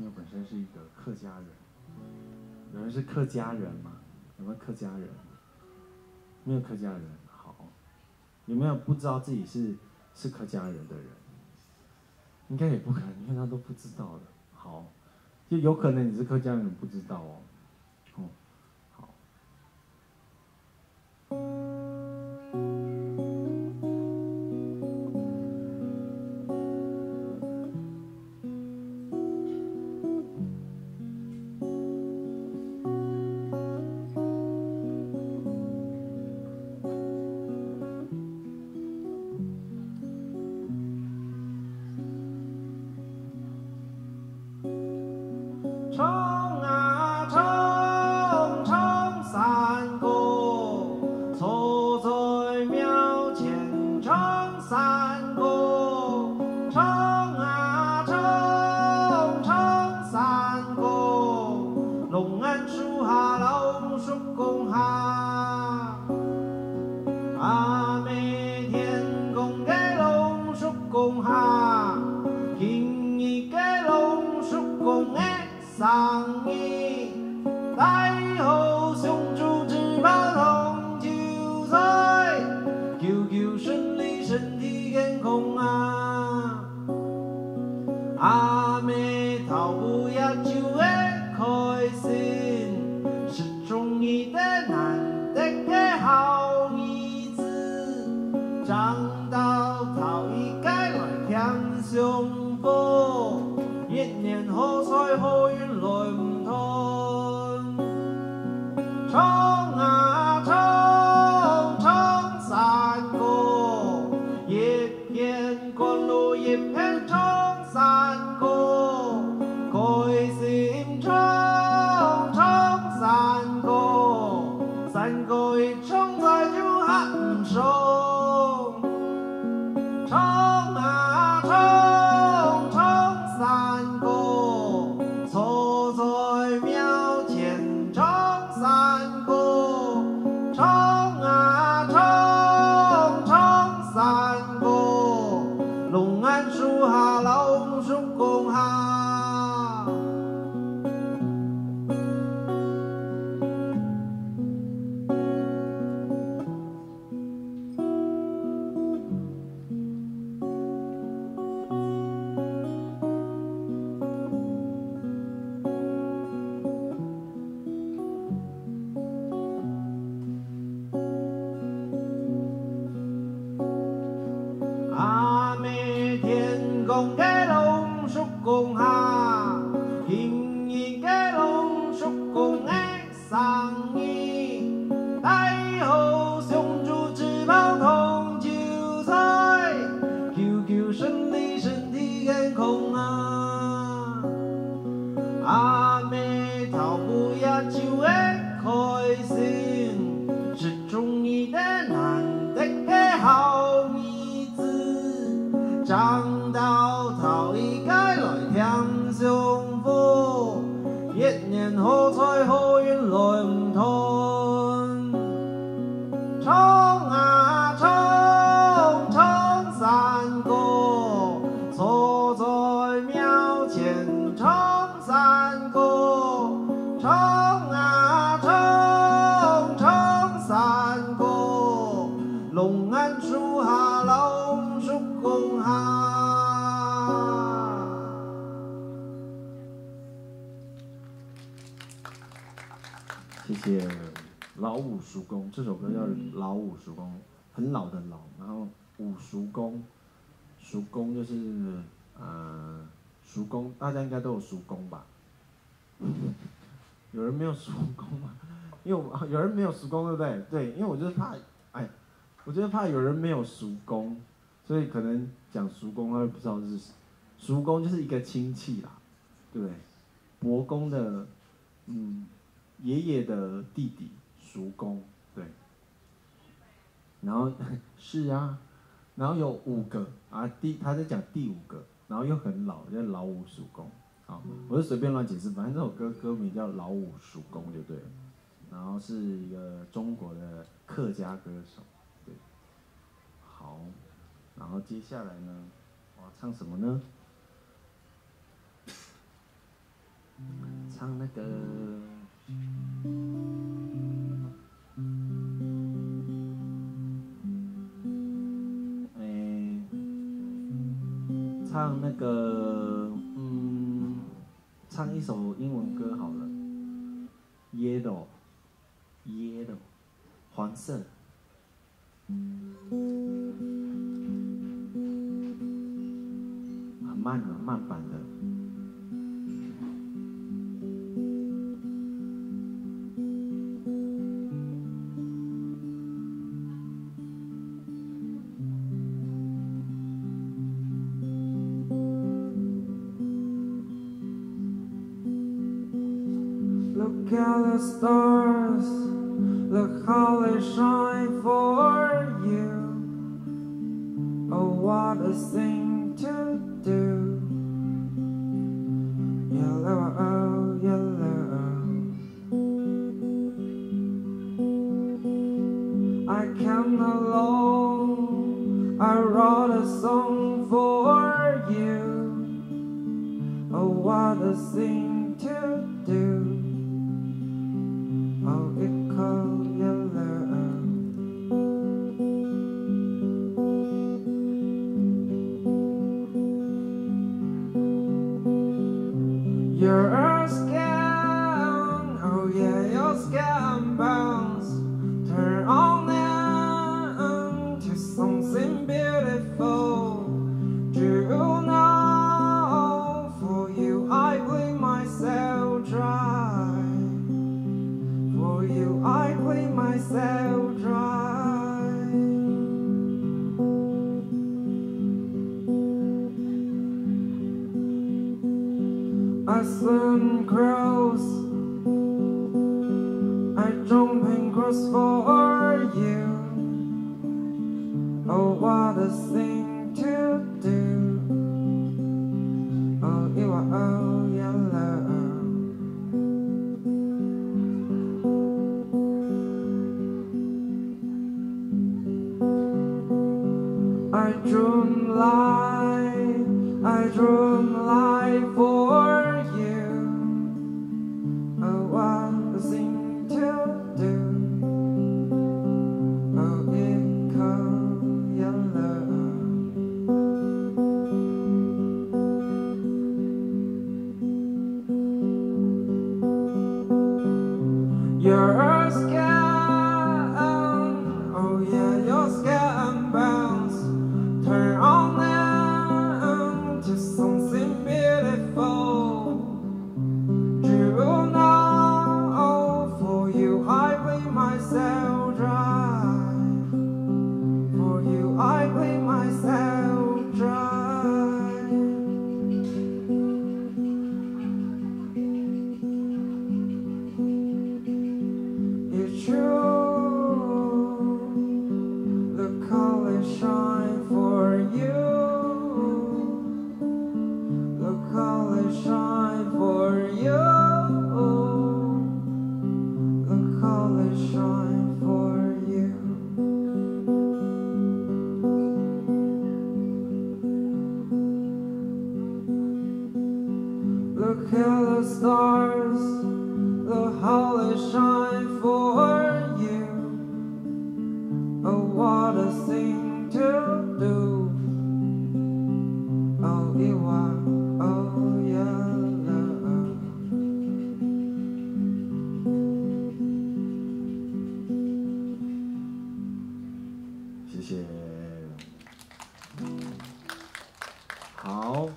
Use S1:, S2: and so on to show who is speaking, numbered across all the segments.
S1: 因为本身是一个客家人。有人是客家人吗？有没有客家人？没有客家人，好。有没有不知道自己是是客家人的人？应该也不可能，因为他都不知道的。好，就有可能你是客家人，不知道哦。上意，太后相助只把龙就在，求求顺利，身体健康啊！阿妹头不压就会开心，是中意的难得的好日子，长到头一该来享受。it 这首歌叫《老五叔公》，很老的老，然后五叔公，叔公就是呃，叔公，大家应该都有叔公吧？有人没有叔公吗？因为我有人没有叔公，对不对？对，因为我就是怕，哎，我就是怕有人没有叔公，所以可能讲叔公，他会不知道是叔公就是一个亲戚啦，对不对？伯公的嗯爷爷的弟弟，叔公。对然后 是啊，然后有五个啊，第他在讲第五个，然后又很老，叫老五叔公，好，我就随便乱解释，反正这首歌歌名叫老五叔公就对了，然后是一个中国的客家歌手，对，好，然后接下来呢，我要唱什么呢？唱那个，哎，唱那个，嗯，唱一首英文歌好了，Yellow，Yellow，黄色。很慢的，慢版的。Look at the stars, look how they shine for you. Oh, what a thing I swim cross, I jump and cross for you. Oh, what a thing Oh, what a thing to do. Oh, you are, oh, yellow. 谢谢。好，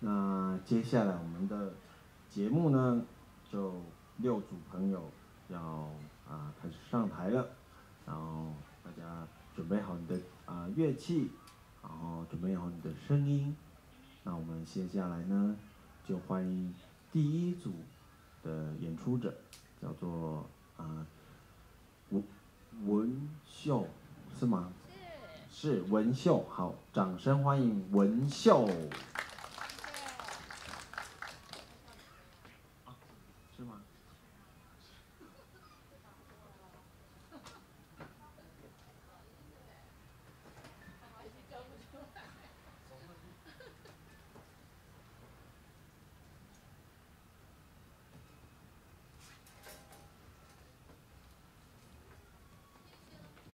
S1: 那接下来我们的节目呢，就六组朋友要啊开始上台了，然后大家准备好你的啊乐器，然后准备好你的声音，那我们接下来呢，就欢迎第一组的演出者，叫做啊文文秀是吗？是文秀，好，掌声欢迎文秀。